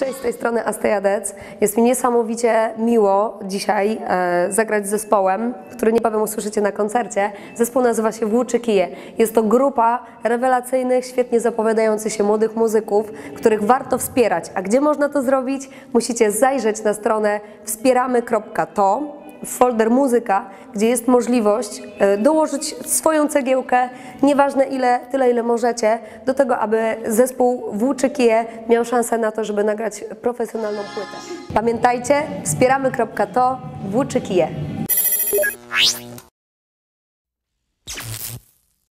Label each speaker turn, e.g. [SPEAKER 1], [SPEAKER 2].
[SPEAKER 1] Cześć, z tej strony Asteja Dec. Jest mi niesamowicie miło dzisiaj e, zagrać z zespołem, który niebawem usłyszycie na koncercie. Zespół nazywa się Włóczy Kije. Jest to grupa rewelacyjnych, świetnie zapowiadających się młodych muzyków, których warto wspierać. A gdzie można to zrobić? Musicie zajrzeć na stronę wspieramy.to folder muzyka, gdzie jest możliwość e, dołożyć swoją cegiełkę, nieważne ile, tyle ile możecie, do tego, aby zespół Włóczykije miał szansę na to, żeby nagrać profesjonalną płytę. Pamiętajcie, wspieramy.to Włóczykije.